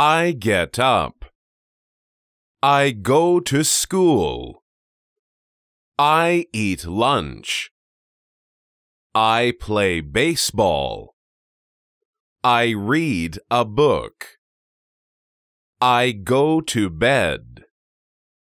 I get up. I go to school. I eat lunch. I play baseball. I read a book. I go to bed.